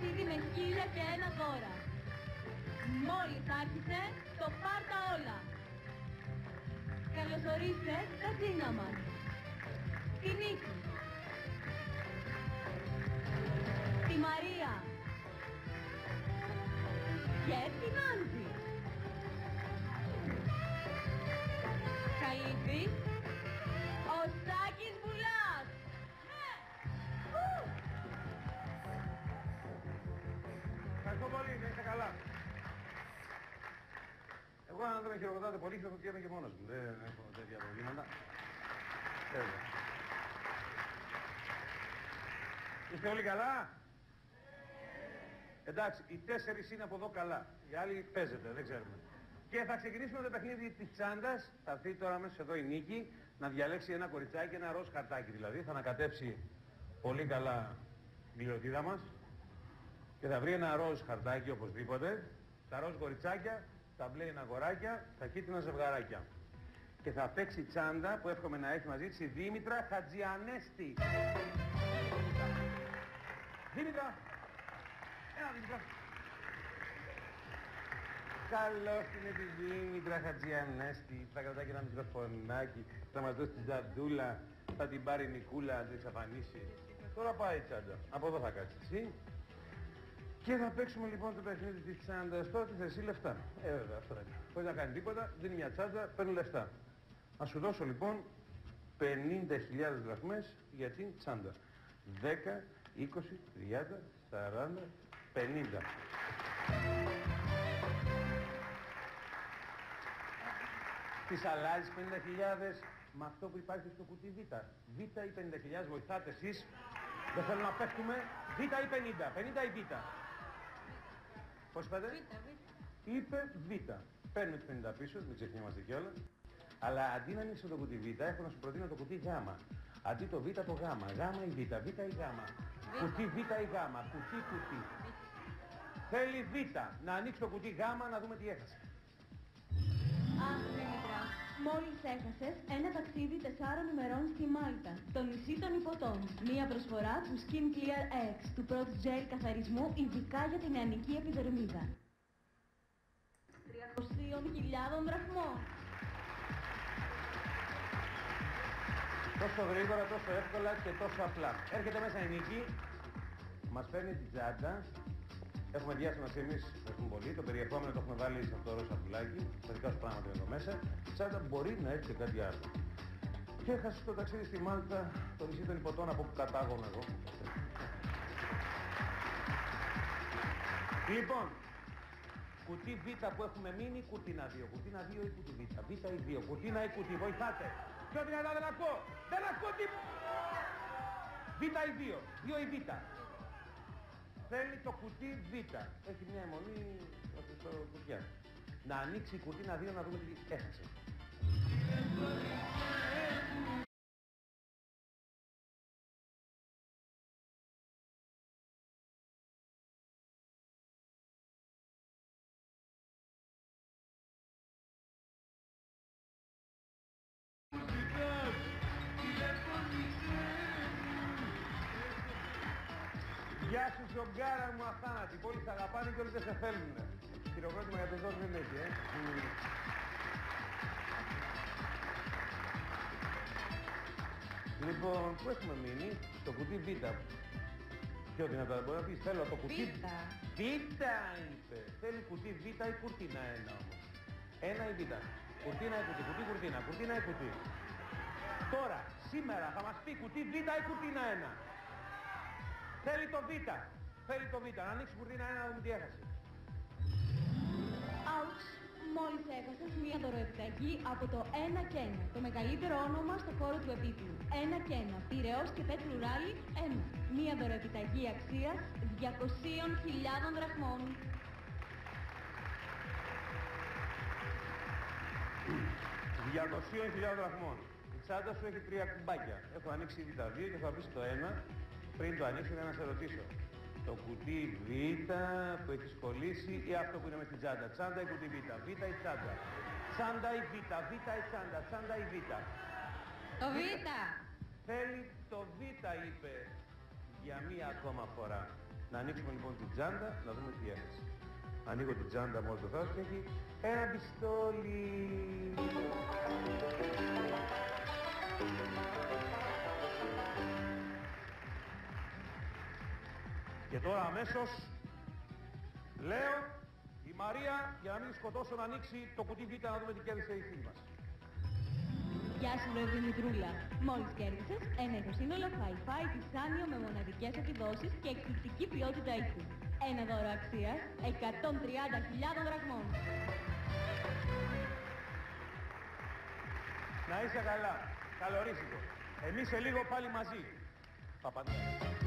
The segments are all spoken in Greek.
ταξίδι με χίλια και ένα δώρα. Μόλις άρχισε, το πάρτα όλα. Καλωσορίστε τα τζίνα μας. Τη Νίκη. Τη Μαρία. Και την Άντζη. Εγώ αν δεν με χειροκροτάτε πολύ, χειροκροτιέμαι και μόνος μου. Δεν έχω τέτοια προβλήματα. Βέβαια. Είστε όλοι καλά; Εντάξει, οι τέσσερις είναι από εδώ καλά. Οι άλλοι παίζετε, δεν ξέρουμε. Και θα ξεκινήσουμε το παιχνίδι της τσάντας. Θα έρθει τώρα μέσα εδώ η Νίκη να διαλέξει ένα κοριτσάκι, ένα ροζ χαρτάκι δηλαδή. Θα ανακατέψει πολύ καλά την κληροτίδα μας. Και θα βρει ένα ροζ χαρτάκι οπωσδήποτε. Τα ροζ κοριτσάκια, τα μπλε είναι αγοράκια, τα κίτρινα ζευγαράκια. Και θα παίξει τσάντα που εύχομαι να έχει μαζί της η Δήμητρα Χατζιανέστη. Δήμητρα! Έλα Δήμητρα! Καλώς είναι τη Δήμητρα Χατζιανέστη. Θα κρατάει και ένα μικροφωνάκι, θα μας δώσει τη ζαντούλα, θα την πάρει η Νικούλα, θα την εξαφανίσει. Τώρα πάει η τσάντα. Από εδώ θα κάτσεις εσύ. Και θα παίξουμε λοιπόν το παιχνίδι της τσάντας. Τώρα τι θες, εσύ λεφτά. Ε, βέβαια, αυτό είναι. Χωρίς να κάνει τίποτα, δίνει μια τσάντα, παίρνει λεφτά. Να σου δώσω λοιπόν 50.000 δραχμές για την τσάντα. 10, 20, 30, 40, 50. Τις αλλάζεις 50.000 με αυτό που υπάρχει στο κουτί Β. Β ή 50.000 βοηθάτε εσείς. Δεν θέλω να παίχτουμε. Β ή 50. 50 ή Β. Πώς είπατε; Είπε Β. Παίρνουμε τις 50 πίσω, μην ξεχνιόμαστε κιόλας. Αλλά αντί να ανοίξω το κουτί Β, έχω να σου προτείνω το κουτί Γ. Αντί το Β το Γ. Γ ή Β. Β ή Γ. Κουτί Β ή Γ. Κουτί κουτί. Θέλει Β. Να ανοίξει το κουτί Γ να δούμε τι έχασε. Αχ, Δήμητρα, μόλις έχασες ένα ταξίδι τεσσάρων ημερών στη Μάλτα, το νησί των υποτών. Μία προσφορά του Skin Clear X, του πρώτου τζέλ καθαρισμού, ειδικά για την νεανική επιδερμίδα. 300.000 δραχμών. Τόσο γρήγορα, τόσο εύκολα και τόσο απλά. Έρχεται μέσα η Νίκη, μας παίρνει την τσάντα. Έχουμε διάσει μας εμείς, έχουμε πολύ, το περιεχόμενο το έχουμε βάλει σε αυτό το ροζ σακουλάκι, τα δικά σου πράγματα είναι εδώ μέσα. Η τσάντα μπορεί να έχει και κάτι άλλο. Και έχασε το ταξίδι στη Μάλτα, το νησί των υποτών από όπου κατάγομαι εγώ. Λοιπόν, κουτί Β που έχουμε μείνει, κουτίνα 2. Κουτίνα 2 ή κουτί Β; Β ή 2. Κουτίνα ή κουτί. Βοηθάτε. Πιο δυνατά δεν ακούω. Δεν ακούω τι... Β ή 2. 2 ή Β. Θέλει το κουτί Β. Έχει μια αιμονή στο κουτιά. Να ανοίξει η κουτίνα 2 να δούμε τι έχασε. Γεια σου ζογκάρα μου αθάνατη. Όλοι σε αγαπάνε και όλοι δεν σε θέλουν. Χειροκρότημα για το ζώο δεν έχει, ε. Μμμ. Λοιπόν, πού έχουμε μείνει, στο κουτί Β. Πιο δυνατά μπορεί να πεις, θέλω το κουτί Β. Β είπε. Θέλει κουτί Β ή κουρτίνα ένα όμως. Ένα ή Β. Κουρτίνα ή κουτί, κουτί κουρτίνα, κουρτίνα ή κουτί. Τώρα, σήμερα θα μας πει κουτί Β ή κουρτίνα ένα. Θέλει το Β. Θέλει το Β. Να ανοίξει κουρτίνα ένα να δούμε τι έχασε. Ouch! Μόλις έχασες μία δωροεπιταγή από το 1 και 1, το μεγαλύτερο όνομα στο χώρο του επίθλου. 1 και 1, Πειραιός και Πέτρου Ράλι, 1. Μία δωροεπιταγή αξίας 200.000 δραχμών. 200.000 δραχμών. Η τσάντα σου έχει τρία κουμπάκια. Έχω ανοίξει ήδη τα δύο και θα βρεις το ένα. Πριν το ανοίξω για να σε ρωτήσω. Το κουτί Β που έχεις κολλήσει ή αυτό που είναι με την τσάντα. Τσάντα ή κουτί Β. Β ή τσάντα. Τσάντα ή Β. Β ή τσάντα. Τσάντα ή Β. Το Β! Θέλει το Β είπε για μία ακόμα φορά. Να ανοίξουμε λοιπόν την τσάντα, να δούμε τι έχει. Ανοίγω την τσάντα μόλις το θάρρος και έχει ένα πιστόλι. Και τώρα αμέσως λέω η Μαρία για να μην σκοτώσω να ανοίξει το κουτί Β να δούμε τι κέρδισε η φίλη μας. Γεια σου βρε Δημητρούλα. Μόλις κέρδισες ένα υποσύνολο Hi-Fi τισάνιο με μοναδικές επιδόσεις και εκπληκτική ποιότητα ήχου. Ένα δώρο αξίας 130.000 δραχμών. Να είσαι καλά. Καλορίσικο. Εμείς σε λίγο πάλι μαζί. Παπαντάς.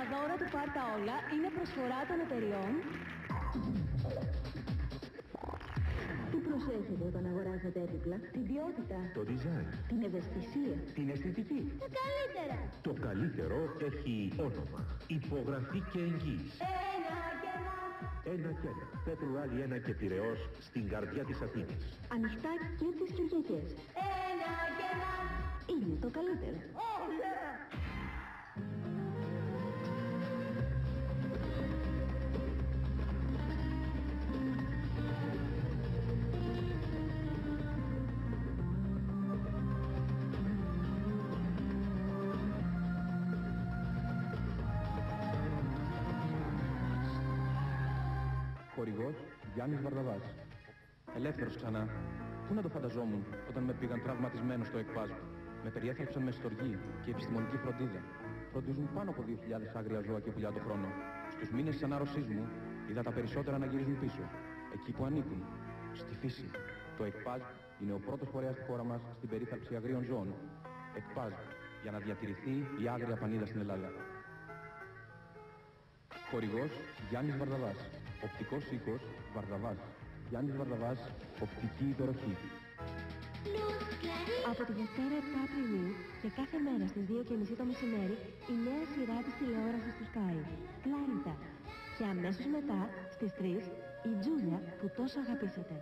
Τα δώρα του Πάρτα Όλα είναι προσφορά των εταιριών Τι προσέχετε όταν αγοράζετε έπιπλα, την ποιότητα, Το design, την ευαισθησία, την αισθητική. τα καλύτερα. Το καλύτερο έχει όνομα, υπογραφή και εγγύηση. Ένα και ένα. Ένα και ένα. Πέτρου άλλη ένα και πυρεός στην καρδιά της Αθήνης. Ανοιχτά και τις Κυριακές. Ένα και ένα. Είναι το καλύτερο. Χορηγός Γιάννης Βαρδαβάς. Ελεύθερος ξανά. Πού να το φανταζόμουν όταν με πήγαν τραυματισμένο στο ΕΚΠΑΖ. Με περιέθαλψαν με στοργή και επιστημονική φροντίδα. Φροντίζουν πάνω από 2.000 άγρια ζώα και πουλιά το χρόνο. Στους μήνες της ανάρρωσής μου είδα τα περισσότερα να γυρίζουν πίσω. Εκεί που ανήκουν. Στη φύση. Το ΕΚΠΑΖ είναι ο πρώτος φορέας στη χώρα μας στην περίθαλψη αγρίων ζώων. ΕΚΠΑΖ για να διατηρηθεί η άγρια πανίδα στην Ελλάδα. Χορηγός Γιάννης Βαρδαβάς. Οπτικός ήχος Βαρδαβάς. Γιάννης Βαρδαβάς, οπτική υπεροχή. Από τη Δευτέρα 7 Απριλίου και κάθε μέρα στις 2.30 το μεσημέρι η νέα σειρά της τηλεόρασης του Sky, Κλάριτα. Και αμέσως μετά, στις 3, η Τζούλια που τόσο αγαπήσατε.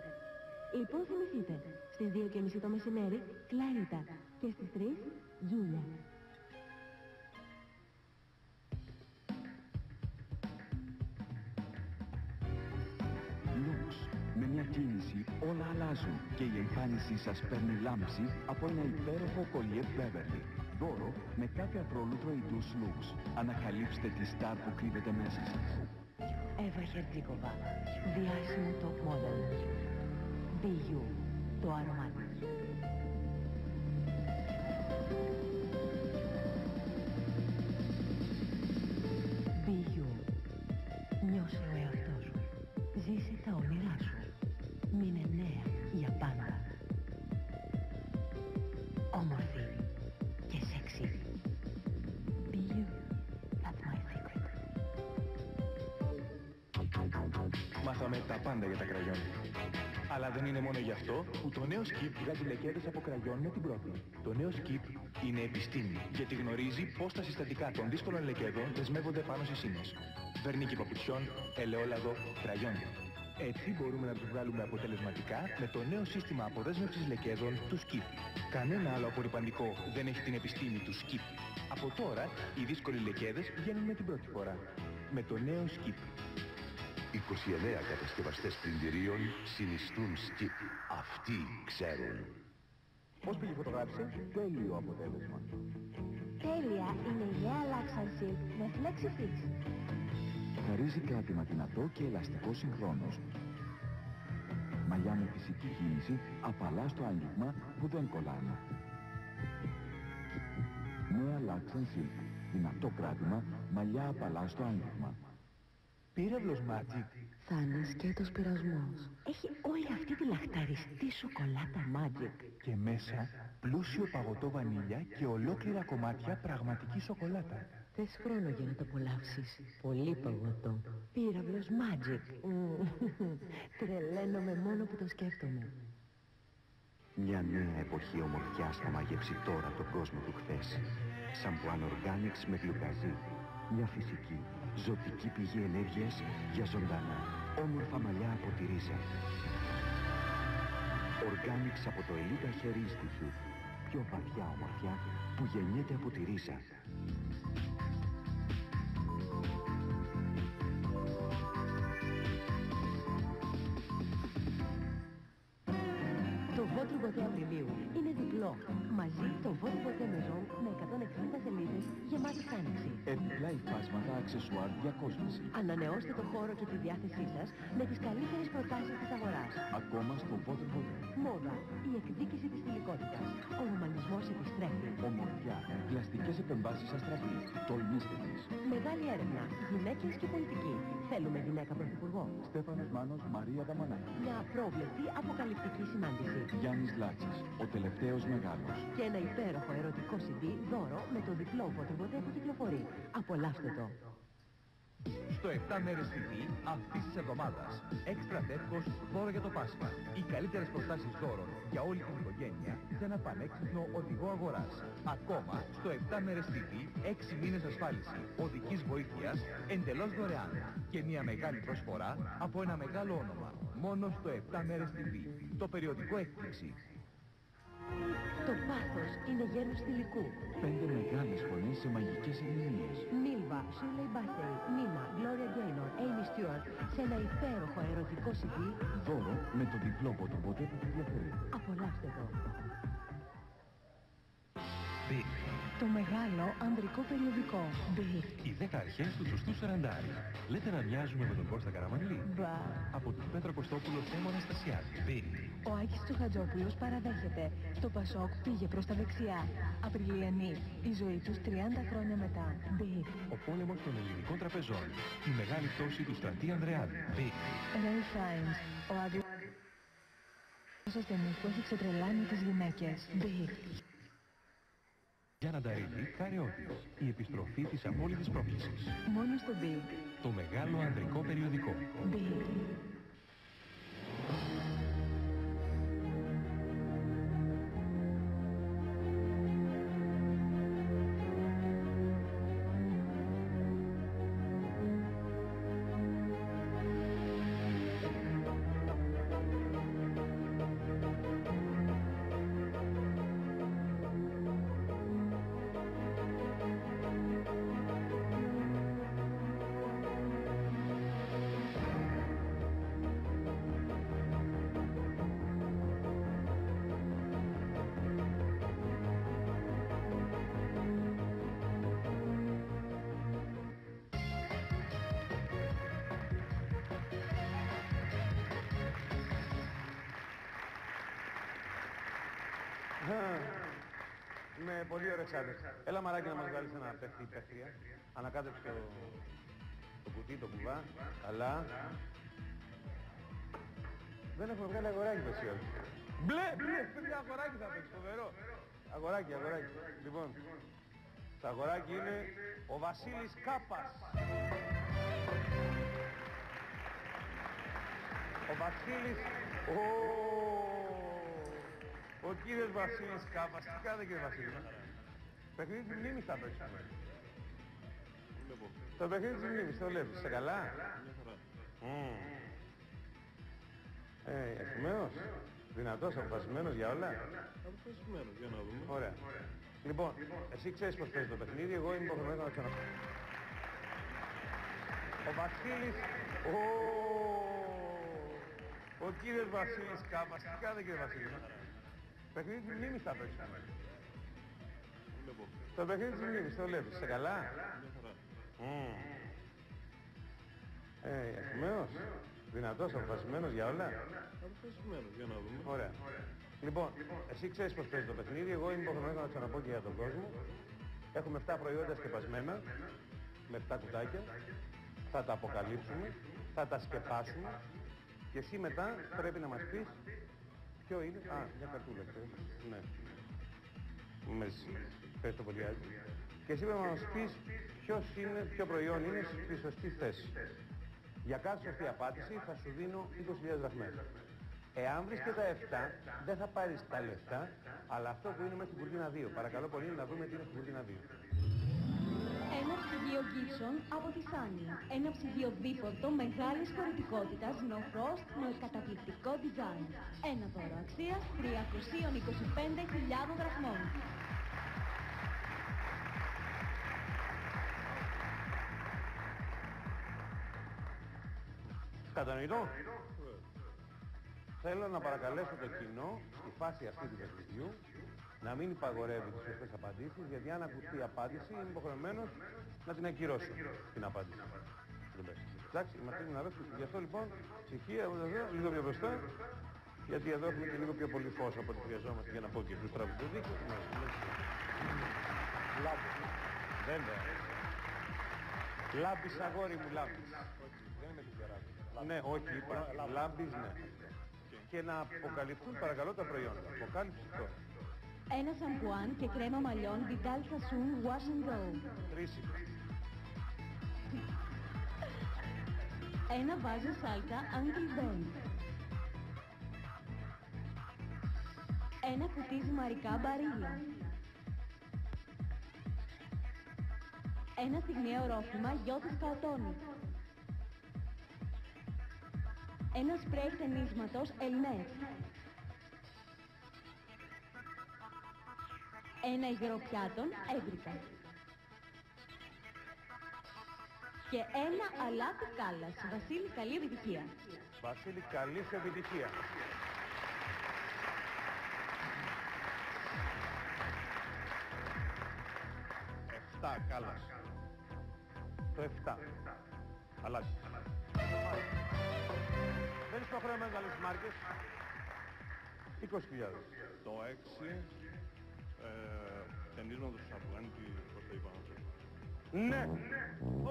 Λοιπόν θυμηθείτε, στις 2.30 το μεσημέρι, Κλάριτα. Και στις 3, Τζούλια. Κίνηση όλα αλλάζουν και η εμφάνισή σας παίρνει λάμψη από ένα υπέροχο κολλιέ Beverly. Δώρο με κάθε αφρόλουτρο ειδούς Lux. Ανακαλύψτε τη στάρ που κρύβεται μέσα σας. Εύα Χερτζίκοβα, διάσημο top model. BU, το άρωμά Μάθαμε τα πάντα για τα κραγιόν. Αλλά δεν είναι μόνο γι' αυτό που το νέο Skip βγάζει λεκέδες από κραγιόν με την πρώτη. Το νέο Skip είναι επιστήμη γιατί γνωρίζει πώς τα συστατικά των δύσκολων λεκέδων δεσμεύονται πάνω σε σήμες. Βερνίκι παπουτσιών, ελαιόλαδο, κραγιόν. Έτσι μπορούμε να τους βγάλουμε αποτελεσματικά με το νέο σύστημα αποδέσμευσης λεκέδων του Skip. Κανένα άλλο απορριπαντικό δεν έχει την επιστήμη του Skip. Από τώρα οι δύσκολοι λεκέδες βγαίνουν με την πρώτη φορά. Με το νέο Skip. 29 κατασκευαστές πλυντηρίων συνιστούν σκύπ. Αυτοί ξέρουν. Πώς πήγε η φωτογράφηση; Τέλειο αποτέλεσμα. Τέλεια είναι η νέα Luxan Silk με Flexi Fix. Χαρίζει κράτημα δυνατό και ελαστικό συγχρόνως. Μαλλιά με φυσική κίνηση, απαλά στο άνοιγμα που δεν κολλάνε. Νέα Luxan Silk. Δυνατό κράτημα, μαλλιά απαλά στο άνοιγμα. Πύραυλος Magic. Θα είναι σκέτος πειρασμός. Έχει όλη αυτή τη λαχταριστή σοκολάτα Magic. Και μέσα πλούσιο παγωτό βανίλια και ολόκληρα κομμάτια πραγματικής σοκολάτα. Θες χρόνο για να το απολαύσεις. Πολύ παγωτό. Πύραυλος Magic. Μμμ. Τρελαίνομαι μόνο που το σκέφτομαι. Μια νέα εποχή ομορφιάς θα μαγεύσει τώρα τον κόσμο του χθες. Σαμπουάν Organics με γλουκαζί. Μια φυσική, ζωτική πηγή ενέργειας για ζωντανά, όμορφα μαλλιά από τη ρίζα. Organics από το Elite Hair Institute. πιο βαθιά ομορφιά που γεννιέται από τη ρίζα. Το Votre Beauté Απριλίου είναι διπλό. Μαζί το Votre Beauté Maison με 160 σελίδες γεμάτες άνοιξη. Επιπλά υφάσματα αξεσουάρ διακόσμηση. Ανανεώστε το χώρο και τη διάθεσή σας με τις καλύτερες προτάσεις της αγοράς. Ακόμα στο Votre Beauté. Μόδα, η εκδίκηση της θηλυκότητας. Ο ρωμανισμός επιστρέφει. Ομορφιά, πλαστικές επεμβάσεις αστραπής. Τολμήστε τις. Μεγάλη έρευνα, γυναίκες και πολιτική. Θέλουμε γυναίκα πρωθυπουργό. Στέφανος Μάνος, Μαρία Δαμανάκη. Μια πρόβλεπτη αποκαλυπτική συνάντηση. Γιάννης Λάτσης, ο τελευταίος μεγάλος. Και ένα υπέροχο ερωτικό CD δώρο με το διπλό φωτοβοτέ που κυκλοφορεί. Απολαύστε το. Στο 7 μέρες TV αυτής της εβδομάδας. Έξτρα τεύχος δώρο για το Πάσχα. Οι καλύτερες προτάσεις δώρων για όλη την οικογένεια σε ένα πανέξυπνο οδηγό αγοράς. Ακόμα στο 7 μέρες TV 6 μήνες ασφάλιση οδικής βοήθειας εντελώς δωρεάν. Και μια μεγάλη προσφορά από ένα μεγάλο όνομα. Μόνο στο 7 μέρες TV. Το περιοδικό έκπληξη. Το πάθος είναι γένος θηλυκού. Πέντε μεγάλες φωνές σε μαγικές ερμηνείες. Μίλβα, Shirley Bassey, Νίνα, Gloria Gaynor, Amy Stewart σε ένα υπέροχο ερωτικό CD. Δώρο με το διπλό ποτοποτέ που κυκλοφορεί. Απολαύστε το. Big. Το μεγάλο ανδρικό περιοδικό. Big. Οι δέκα αρχές του σωστού σαραντάρι. Λέτε να μοιάζουμε με τον Κώστα Καραμανλή. Μπα. Από τον Πέτρο Κωστόπουλο Θέμο Αναστασιάδη. Big. Ο Άκης Τσοχατζόπουλος παραδέχεται. Το Πασόκ πήγε προς τα δεξιά. Απριλιανή. Η ζωή τους 30 χρόνια μετά. Big. Ο πόλεμος των ελληνικών τραπεζών. Η μεγάλη πτώση του στρατή Ανδρεάδη. Big. Ray Fiennes. Ο Άγγλος ασθενής που έχει ξετρελάνει τις γυναίκες. Big. Γιάννα Νταρίδη, Καριώτης. Η επιστροφή της απόλυτης πρόκλησης. Μόνο στο Big. Το μεγάλο ανδρικό περιοδικό. Big. Πολύ ωραίες άντρες. Έλα μαράκι να μας βάλεις ένα παίχτη ή παίχτρια. Ανακάτεψε το, το κουτί, το κουβά. Καλά. Δεν έχουμε βγάλει αγοράκι πες ώρα. Μπλε, μπλε, παιδιά, αγοράκι θα παίξει, φοβερό. Αγοράκι, αγοράκι. Λοιπόν, το αγοράκι είναι ο Βασίλης Κάπας. Ο Βασίλης... Ω, ο κύριος Βασίλης Κάπας. Τι κάνετε κύριε Βασίλη; Παιχνίδι της μνήμης θα παίξουμε. Το παιχνίδι της μνήμης, το βλέπεις. Είσαι καλά; Μμμ. Ε, ευτυχημένος. Δυνατός, αποφασισμένος για όλα; Αποφασισμένος, για να δούμε. Ωραία. Λοιπόν, εσύ ξέρεις πώς παίζει το παιχνίδι, εγώ είμαι υποχρεωμένος να ξαναπώ. Ο Βασίλης... Ο, ο κύριος Βασίλης Κάπας. Τι κάνετε κύριε Βασίλη; Παιχνίδι της μνήμης θα παίξουμε. Το παιχνίδι της μνήμης, το βλέπεις. Είσαι καλά; Μμμ. Ε, ευτυχημένος; Δυνατός, αποφασισμένος για όλα; Αποφασισμένος, για να δούμε. Ωραία. Λοιπόν, εσύ ξέρεις πώς παίζει το παιχνίδι, εγώ είμαι υποχρεωμένος να το ξαναπώ και για τον κόσμο. Έχουμε 7 προϊόντα σκεπασμένα, με 7 κουτάκια. Θα τα αποκαλύψουμε, θα τα σκεπάσουμε και εσύ μετά πρέπει να μας πεις ποιο είναι; Α, μια καρτούλα, ξέρεις. Ναι. Με πες το πολυάζει. Και εσύ πρέπει να μας πεις ποιος είναι, ποιο προϊόν είναι στη σωστή θέση. Για κάθε σωστή απάντηση θα σου δίνω 20.000 δραχμές. Εάν βρεις και τα 7, δεν θα πάρεις τα λεφτά, αλλά αυτό που είναι μέσα στην κουρτίνα 2. Παρακαλώ πολύ να δούμε τι είναι στην κουρτίνα 2. Έναρξη ψυγείο Gibson από τη Sanya. Ένα ψυγείο δίπορτο μεγάλης χωρητικότητας, no frost, με καταπληκτικό design. Ένα δώρο αξίας 325.000 δραχμών. Κατανοητό. Θέλω να παρακαλέσω το κοινό στη φάση αυτή του παιχνιδιού να μην υπαγορεύει τις σωστές απαντήσεις γιατί αν ακουστεί η απάντηση είμαι υποχρεωμένος να την ακυρώσω την απάντηση. Δεν πες. Εντάξει, είμαστε έτοιμοι να δώσουμε. Γι' αυτό λοιπόν ψυχία, εδώ, εδώ, λίγο πιο μπροστά γιατί εδώ έχουμε και λίγο πιο πολύ φως από ό,τι χρειαζόμαστε για να πω και στους τραγουδούς δίκαιους. Λάμπης. Βέβαια. Λάμπης αγόρι μου, λάμπης. Δεν είναι τυχεράκι. Ναι, όχι, είπα. Λάμπης, ναι. Και να αποκαλυφθούν παρακαλώ τα προϊόντα. Αποκάλυψη τώρα. Ένα σαμπουάν και κρέμα μαλλιών Vidal Sassoon Wash and Go. Τρίσιμο. Ένα βάζο σάλτα Uncle Ben. Ένα κουτίς ζυμαρικά μπαρίλα. Ένα στιγμιαίο ρόφημα γιώτης καοτόνι. Ένα σπρέι χτενίσματος Ελνές. Ένα υγρό πιάτων Έβρικα. Και ένα αλάτι κάλλας. Βασίλη, καλή επιτυχία. Βασίλη, καλή σου επιτυχία. Εφτά κάλας. Το 7. Αλλάζει. Δεν είσαι υποχρεωμένος να λες μάρκες. 20.000. Το 6. Ε, ταινίσματο τους Σαπουάντη, πώς το είπαμε. Ναι.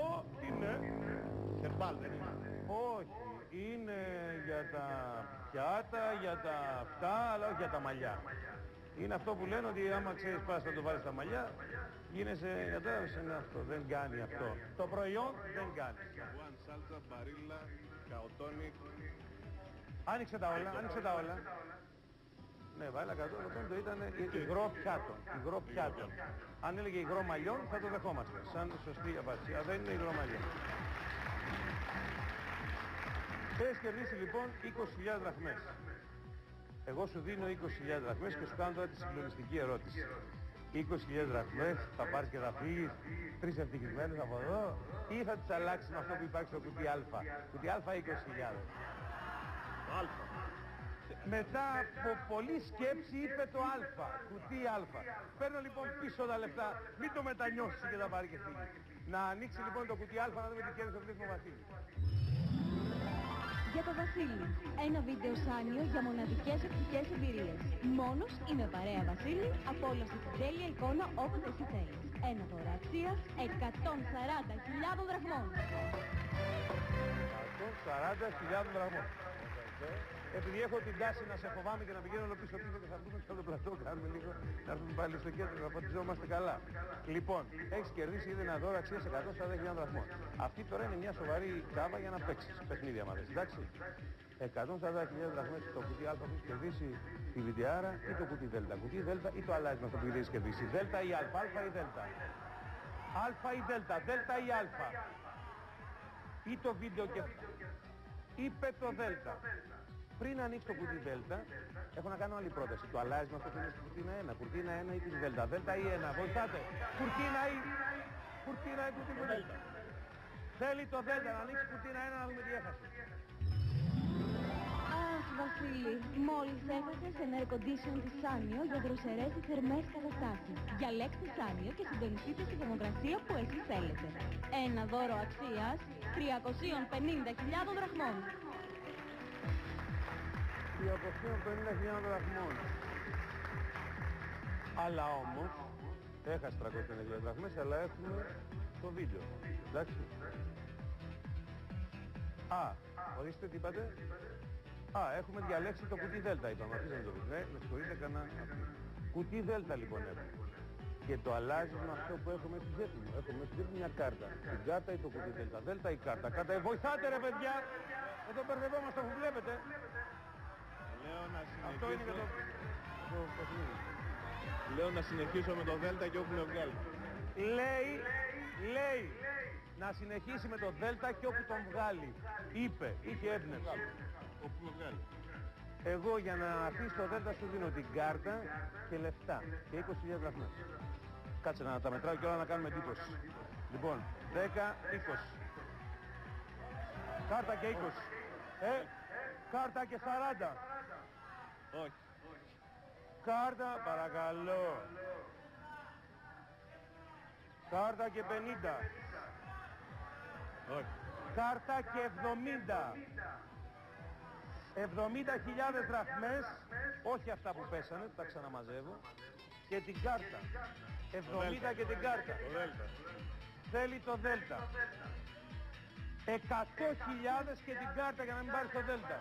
Ω, τι ναι. Σερμπάλ δεν είναι. Όχι. Είναι για τα πιάτα, για τα αυτά, αλλά όχι για τα μαλλιά. Είναι αυτό που λένε ότι άμα ξέρεις πας να το βάλεις στα μαλλιά, γίνεσαι, κατάλαβες, είναι αυτό. Δεν κάνει αυτό. Το προϊόν δεν κάνει. Σαπουάν, σάλτσα, μπαρίλα, καοτόνικ. Άνοιξε τα όλα, άνοιξε τα όλα. Ναι, βάλα κάτω, λοιπόν το ήταν υγρό πιάτων. Υγρό πιάτων. Αν έλεγε υγρό μαλλιών θα το δεχόμαστε. Σαν σωστή απάντηση. Αλλά δεν είναι υγρό μαλλιών. Έχεις κερδίσει λοιπόν 20.000 δραχμές. Εγώ σου δίνω 20.000 δραχμές και σου κάνω τώρα τη συγκλονιστική ερώτηση. 20.000 δραχμές, θα πάρεις και θα φύγεις τρεις ευτυχισμένους από εδώ ή θα τις αλλάξεις με αυτό που υπάρχει στο κουτί Α. Κουτί Α 20.000. Αλφα. Μετά από πολλή σκέψη είπε το Α, κουτί Α. Παίρνω λοιπόν πίσω τα λεφτά, μην το μετανιώσεις και θα πάρει και φύγει. Να ανοίξει λοιπόν το κουτί Α να δούμε τι κέρδισε ο φίλος Βασίλης. Για το Βασίλη. Ένα βίντεο σάνιο για μοναδικές οπτικές εμπειρίες. Μόνος ή με παρέα Βασίλη, απόλαυσε την τέλεια εικόνα όποτε εσύ θέλεις. Ένα δώρο αξίας 140.000 δραχμών. 140.000 δραχμών. Επειδή έχω την τάση να σε φοβάμαι και να πηγαίνω όλο πίσω πίσω και θα βγούμε και από το πλατό, κάνουμε λίγο, να έρθουμε πάλι στο κέντρο, να φωτιζόμαστε καλά. Λοιπόν, έχεις κερδίσει ήδη ένα δώρο αξίας 140.000 δραχμών. Αυτή τώρα είναι μια σοβαρή κάβα για να παίξεις παιχνίδια άμα θες, εντάξει. 140.000 δραχμές στο κουτί Α που έχεις κερδίσει τη βιντεάρα ή το κουτί Δέλτα. Κουτί Δέλτα ή το αλλάζει με αυτό που έχεις κερδίσει. Δέλτα ή Α, Α ή Δέλτα. Α ή Δέλτα, Δέλτα ή Α. Ή το βίντεο και είπε το Δέλτα. Πριν ανοίξει το κουτί Δέλτα, έχω να κάνω άλλη πρόταση. Το αλλάζει με αυτό που είναι στην κουρτίνα 1. Κουρτίνα 1 ή την Δέλτα. Δέλτα ή 1. Βοηθάτε. Κουρτίνα ή. Κουρτίνα ή κουρτίνα Δέλτα. Θέλει το Δέλτα να ανοίξει κουρτίνα 1 να δούμε τι έχασε. Αχ, Βασίλη, μόλις έχασες ένα air condition της Σάνιο για δροσερές ή θερμές καταστάσεις. Διαλέξτε Σάνιο και συντονιστείτε στη θερμοκρασία που εσείς θέλετε. Ένα δώρο αξίας 350.000 δραχμών. 350.000 δραχμών. Αλλά όμως, έχασε 350.000 δραχμές, αλλά έχουμε το βίντεο. Εντάξει. Α, ορίστε τι είπατε; Α, έχουμε διαλέξει το κουτί Δέλτα, είπαμε. Αφήσαμε το βίντεο. Ναι, με συγχωρείτε, έκανα αυτή. Κουτί Δέλτα λοιπόν έχουμε. Και το αλλάζεις με αυτό που έχουμε στην τσέπη μου. Έχουμε στην τσέπη μια κάρτα. Την κάρτα ή το κουτί Δέλτα. Δέλτα ή κάρτα. Κάρτα. Ε, βοηθάτε ρε παιδιά. Εδώ μπερδευόμαστε που βλέπετε. Λέω να Αυτό είναι και το... συνεχίσω, το παιχνίδι. λέω να συνεχίσω με το Δέλτα και όπου με βγάλει. Λέει λέει να συνεχίσει με το Δέλτα και όπου τον βγάλει. Είπε, είχε έμπνευση. Όπου με βγάλει. Εγώ για να αφήσει το Δέλτα σου δίνω την κάρτα και λεφτά και 20.000 δραχμές. Κάτσε να τα μετράω και όλα να κάνουμε εντύπωση. Λοιπόν, 10, 20. Κάρτα και 20. Ε, κάρτα και 40. Όχι. Κάρτα, παρακαλώ. Κάρτα και 50. Όχι. Κάρτα και 70. 70.000 δραχμές, όχι αυτά που πέσανε, τα ξαναμαζεύω, και την κάρτα. 70 και την κάρτα. Το Δέλτα. Θέλει το Δέλτα. 100.000 και την κάρτα για να μην πάρεις το Δέλτα.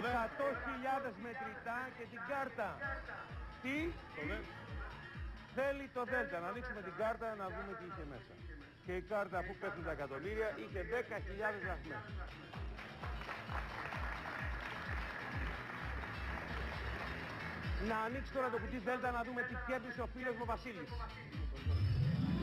100.000 μετρητά και την κάρτα. Τι; Το Δέλτα. Θέλει το Δέλτα. Να ανοίξουμε την κάρτα να δούμε τι είχε μέσα. Και η κάρτα αφού πέφτουν τα εκατομμύρια είχε 10.000 δραχμές. Να ανοίξει τώρα το κουτί Δέλτα να δούμε τι κέρδισε ο φίλος μου Βασίλης.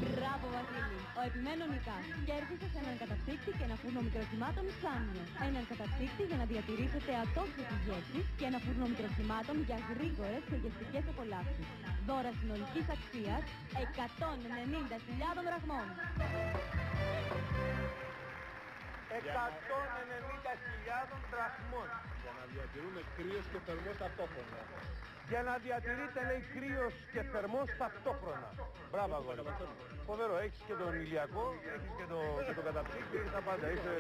Μπράβο Βασίλη. Ο επιμένων Νικάς κέρδισε έναν καταστήκτη και ένα φούρνο μικροκυμάτων Σάνιο. Έναν καταστήκτη για να διατηρήσετε ατόφιτη γεύση και ένα φούρνο μικροκυμάτων για γρήγορες και γευστικές απολαύσεις. Δώρα συνολικής αξίας 190.000 δραχμών. 190.000 δραχμών. Για να διατηρούμε κρύος και θερμός ταυτόχρονα. Για να διατηρείτε λέει κρύος και θερμός ταυτόχρονα. Μπράβο αγόρι. Φοβερό, έχεις και τον ηλιακό, έχεις και, το, και τον καταψύκτη, έχεις τα πάντα. Είσαι,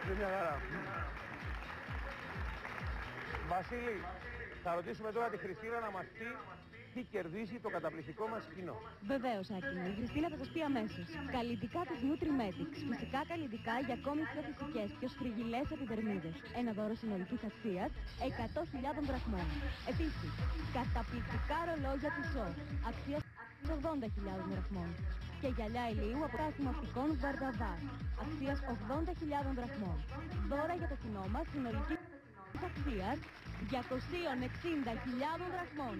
είσαι μια χαρά. Βασίλη, θα ρωτήσουμε τώρα τη Χριστίνα να μας πει τι κερδίσει το καταπληκτικό μας κοινό. Βεβαίως, Άκη μου. Η Χριστίνα θα σας πει αμέσως. Καλλιτικά της Nutrimetics. Φυσικά καλλιτικά για ακόμη πιο φυσικές, πιο σφριγγυλές επιδερμίδες. Ένα δώρο συνολικής αξίας 100.000 δραχμών. Επίσης, καταπληκτικά ρολόγια της ΣΟ. Αξίας 80.000 δραχμών. Και γυαλιά ηλίου από κάστημα οπτικών Βαρδαβά. Αξίας 80.000 δραχμών. Δώρα για το κοινό μας συνολική αξίας 260.000 δραχμών.